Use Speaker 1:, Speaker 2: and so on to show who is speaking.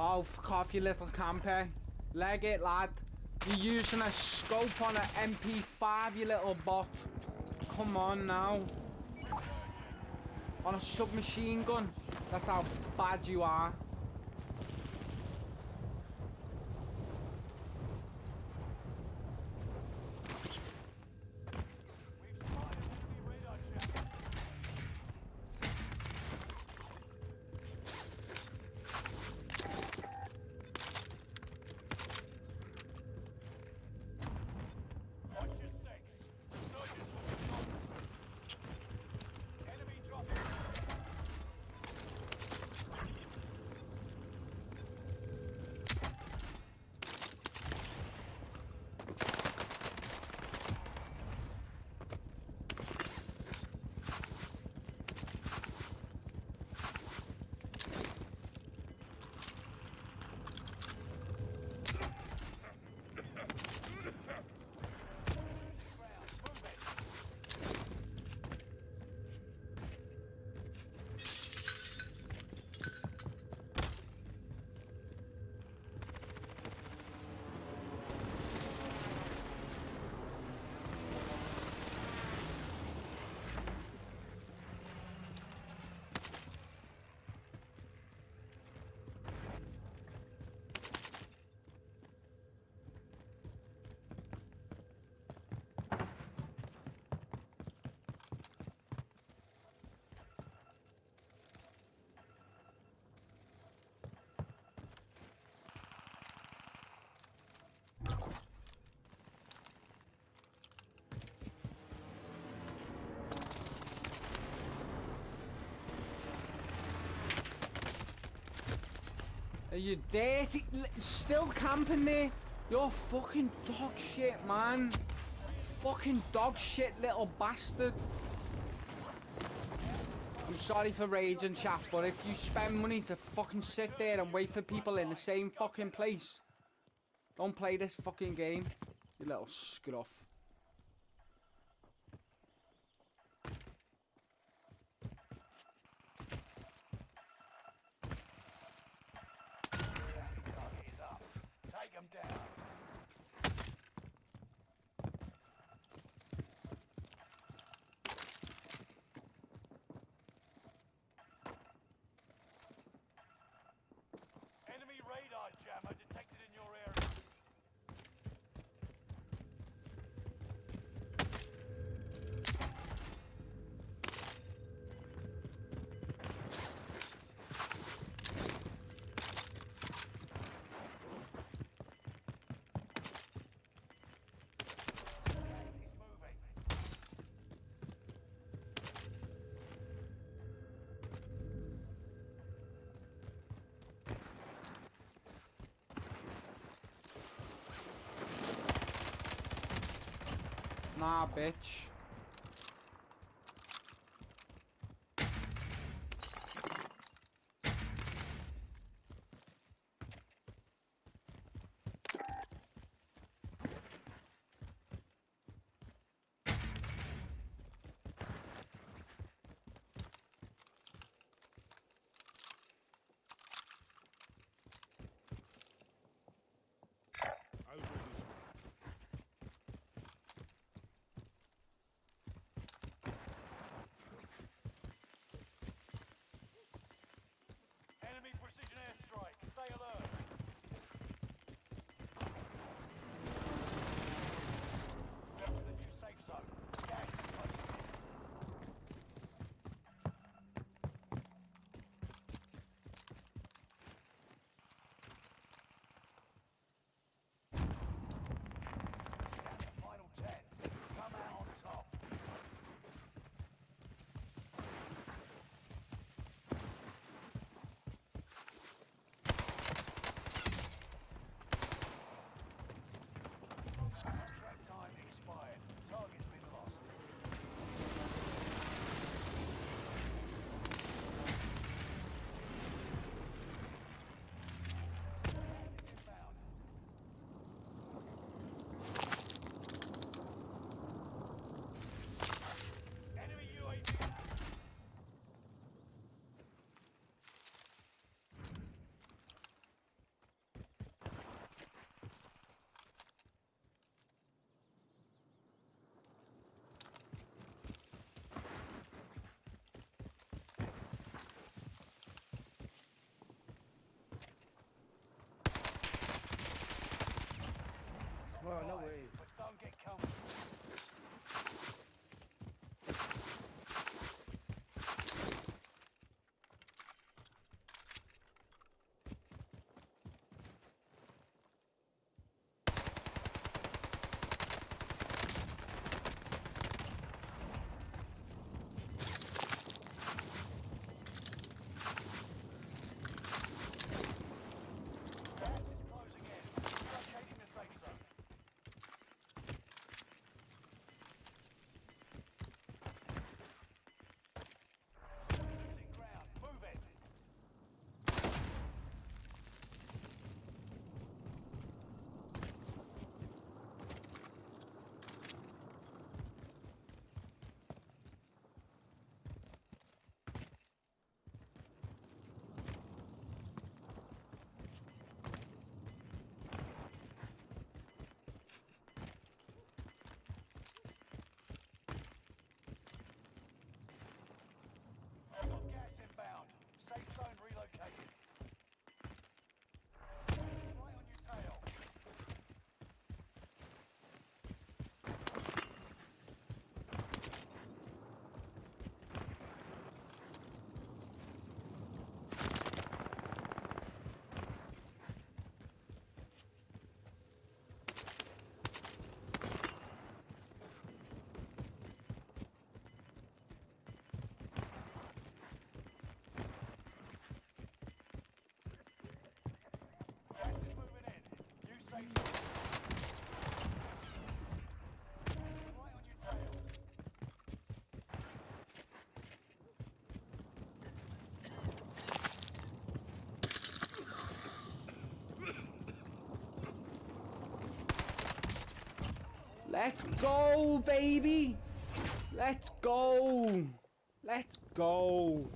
Speaker 1: Oh, fuck off, you little camper. Leg it, lad. You're using a scope on an MP5, you little bot. Come on now. On a submachine gun. That's how bad you are. You dirty? Still camping there? You're fucking dog shit, man. Fucking dog shit, little bastard. I'm sorry for raging, chap, but if you spend money to fucking sit there and wait for people in the same fucking place, don't play this fucking game, you little scruff.
Speaker 2: na bet.
Speaker 1: Let's go, baby. Let's go. Let's go.